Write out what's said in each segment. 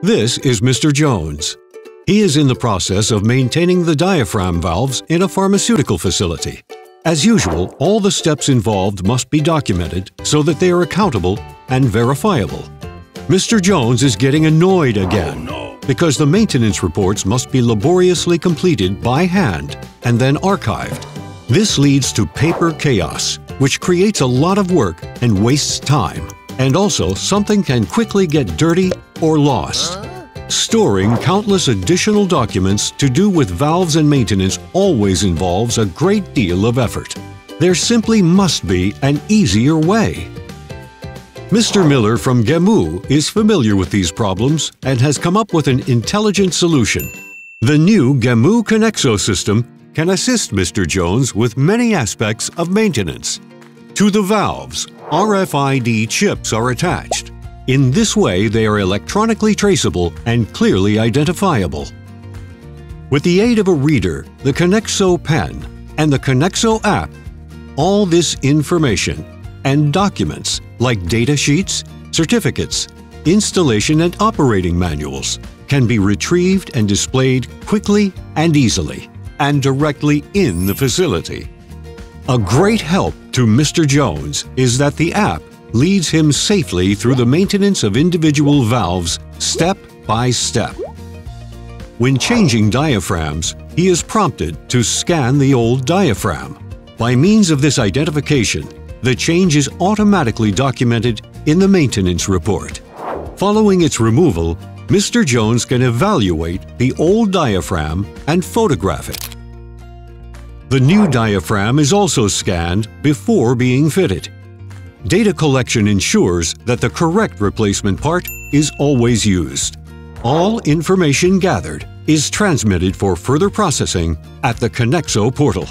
This is Mr. Jones. He is in the process of maintaining the diaphragm valves in a pharmaceutical facility. As usual, all the steps involved must be documented so that they are accountable and verifiable. Mr. Jones is getting annoyed again oh, because the maintenance reports must be laboriously completed by hand and then archived. This leads to paper chaos, which creates a lot of work and wastes time. And also, something can quickly get dirty or lost. Storing countless additional documents to do with valves and maintenance always involves a great deal of effort. There simply must be an easier way. Mr. Miller from Gemu is familiar with these problems and has come up with an intelligent solution. The new Gemu Conexo system can assist Mr. Jones with many aspects of maintenance. To the valves, RFID chips are attached. In this way, they are electronically traceable and clearly identifiable. With the aid of a reader, the Conexo pen, and the Conexo app, all this information and documents like data sheets, certificates, installation and operating manuals can be retrieved and displayed quickly and easily and directly in the facility. A great help to Mr. Jones is that the app leads him safely through the maintenance of individual valves step by step. When changing diaphragms, he is prompted to scan the old diaphragm. By means of this identification, the change is automatically documented in the maintenance report. Following its removal, Mr. Jones can evaluate the old diaphragm and photograph it. The new diaphragm is also scanned before being fitted. Data collection ensures that the correct replacement part is always used. All information gathered is transmitted for further processing at the Conexo portal.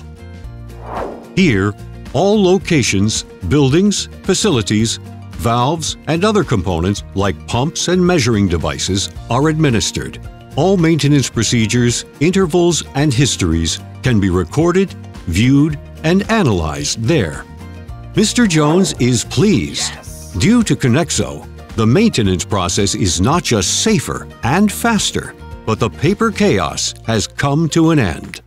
Here, all locations, buildings, facilities, valves, and other components like pumps and measuring devices are administered. All maintenance procedures, intervals, and histories can be recorded, viewed, and analyzed there. Mr. Jones is pleased. Due to Conexo, the maintenance process is not just safer and faster, but the paper chaos has come to an end.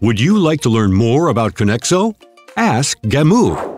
Would you like to learn more about Conexo? Ask Gemu.